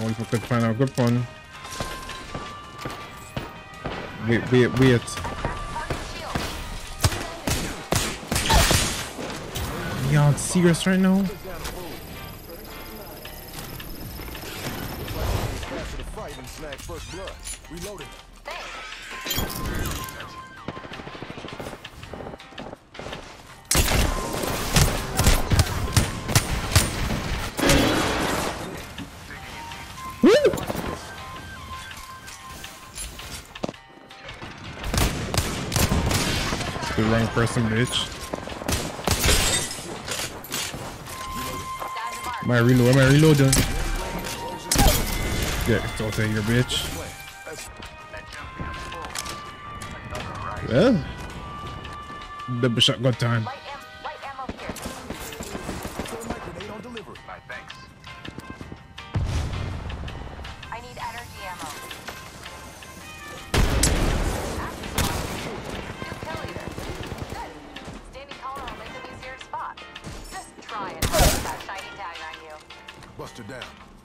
Oh, if we could find a good one. Wait, wait, wait. Y'all serious right now? Back to wrong person, bitch. Am I reload? Am I reloading? Get out of here, bitch. Well, double shotgun time.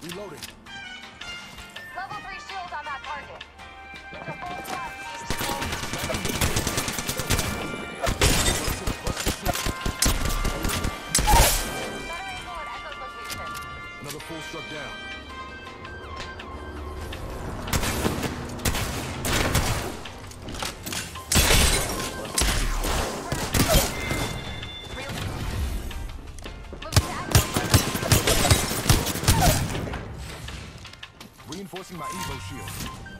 Reloading. Level 3 shield on that target. It's a full. Needs to go. Better angle at Echo's location. Another full struck down. Reinforcing my Evo shield.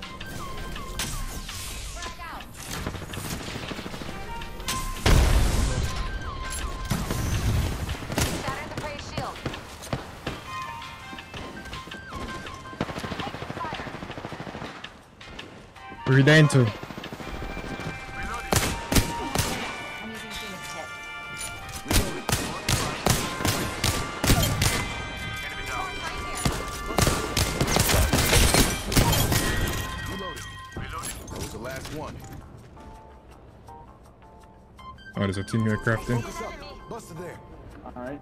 Oh, there's a team here crafting. Focus up. Buster there. Alright.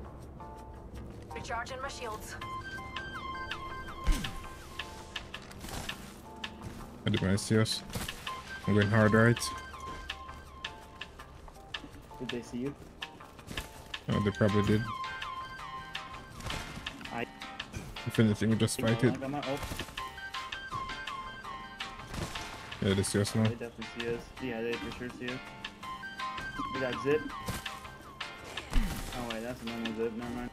Recharging my shields. I did my see us. I'm going hard, right? Did they see you? Oh, they probably did. I If anything, we just fight it. I got my oh, Yeah, they see us now. they definitely see us. Yeah, they for sure see us. We got zip. Oh wait, that's a normal zip, never mind.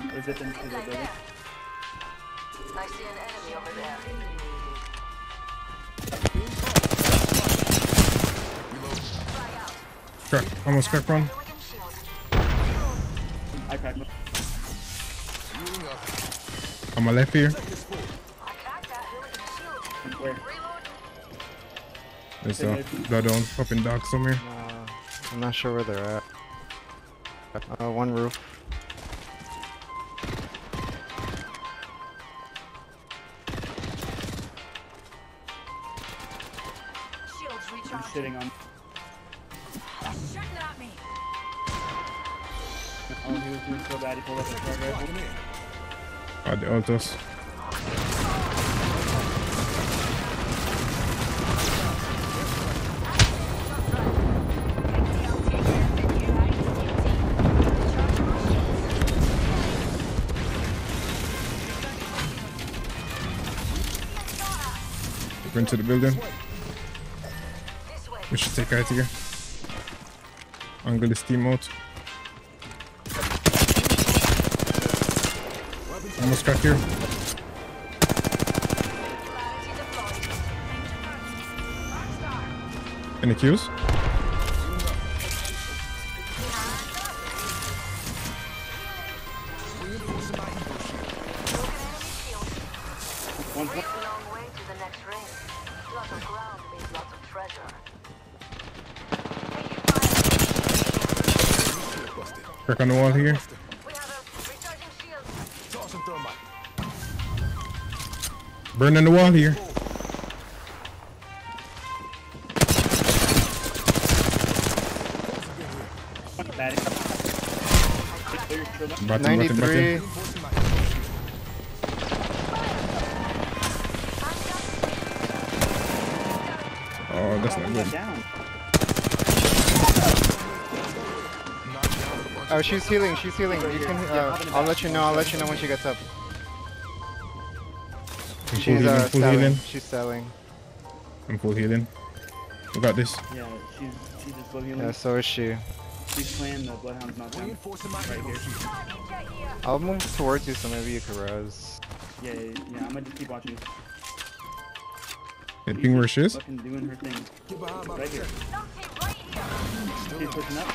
They zip into the Right building. there. I see an enemy over there. Frag. Crack, almost crack one. Hooligan shield. I cracked one. Healing up. On my left here. I cracked that hooligan shield. Where? Reload. There's a Bloodhound popping dog somewhere. Uh, I'm not sure where they're at. Uh, one roof. Shields I'm sitting on. Oh, he was doing so bad. He pulled up the autos. Go into the building. We should take out here. Angle this team out. Treasure. Taking fire. Shield busted. Crack on the wall here some thermite. Burning the wall here. 93. Oh, that's not good. Oh, she's healing. She's healing. You can. Uh, I'll let you know. I'll let you know when she gets up. I'm full She's healing, uh full selling. healing. She's selling. I'm full healing. We got this. Yeah, she's she's just low healing. Yeah, so is she. She's playing the Bloodhound's knockdown. Right here. I'll move towards you so maybe you can res. Yeah, yeah, yeah, I'm gonna just keep watching. It ping where she is. Fucking doing her thing. Get behind my Right here. Right here. She's pushing up.